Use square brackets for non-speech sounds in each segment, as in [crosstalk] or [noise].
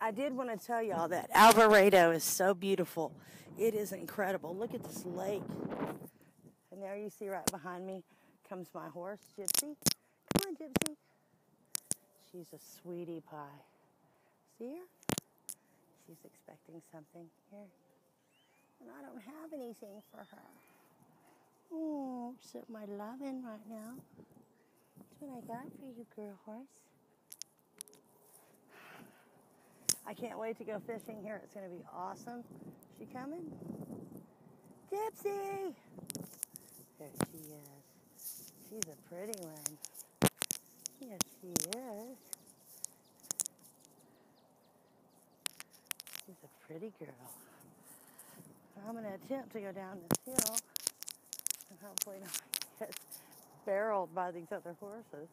I did want to tell y'all that Alvarado is so beautiful. It is incredible. Look at this lake. And there you see right behind me comes my horse, Gypsy. Come on, Gypsy. She's a sweetie pie. See her? She's expecting something here. And I don't have anything for her. Oh, except my loving right now. That's what I got for you, girl horse. I can't wait to go fishing here. It's going to be awesome. She coming? Gypsy! There she is. She's a pretty one. Yes, she is. She's a pretty girl. I'm going to attempt to go down this hill and hopefully not get barreled by these other horses.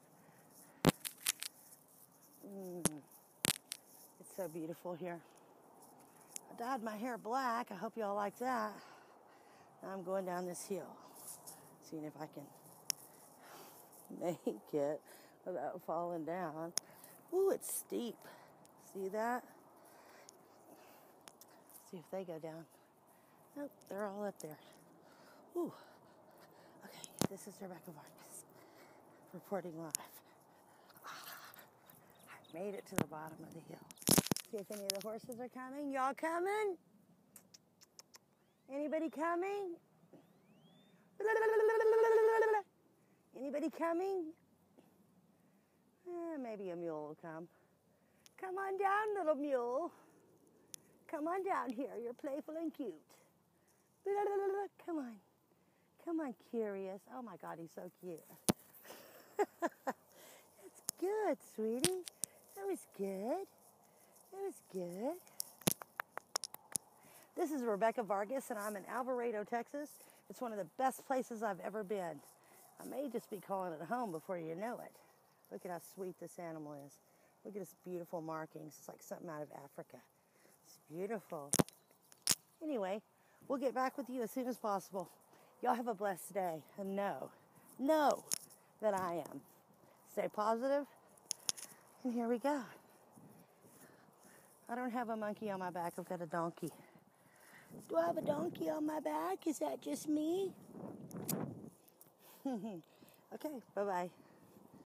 Mm. So beautiful here. I dyed my hair black. I hope y'all like that. Now I'm going down this hill, seeing if I can [laughs] make it without falling down. Ooh, it's steep. See that? See if they go down. Nope, they're all up there. Ooh. Okay, this is Rebecca Vargas reporting live. Ah, I made it to the bottom of the hill. See if any of the horses are coming. Y'all coming? Anybody coming? Anybody coming? Eh, maybe a mule will come. Come on down, little mule. Come on down here. You're playful and cute. Come on. Come on, curious. Oh my God, he's so cute. [laughs] That's good, sweetie. That was good. Was good. This is Rebecca Vargas, and I'm in Alvarado, Texas. It's one of the best places I've ever been. I may just be calling it home before you know it. Look at how sweet this animal is. Look at its beautiful markings. It's like something out of Africa. It's beautiful. Anyway, we'll get back with you as soon as possible. Y'all have a blessed day and know, know that I am. Stay positive, and here we go. I don't have a monkey on my back, I've got a donkey. Do I have a donkey on my back? Is that just me? [laughs] okay, bye bye.